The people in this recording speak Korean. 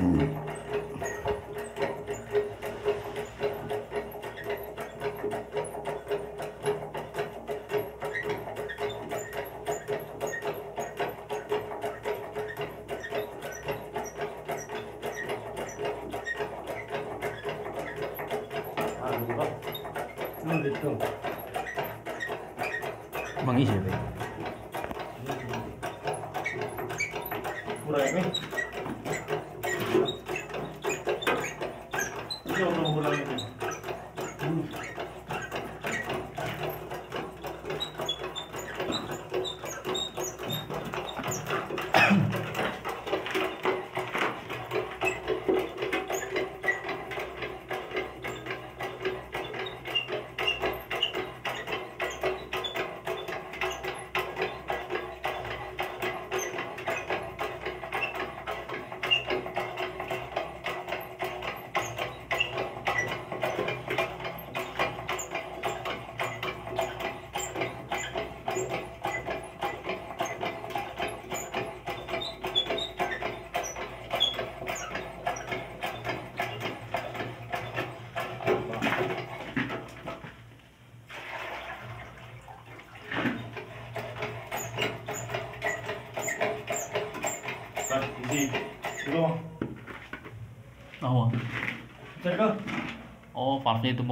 음. 망이 실패. 뭐라 해? অন্য Oh, partnya itu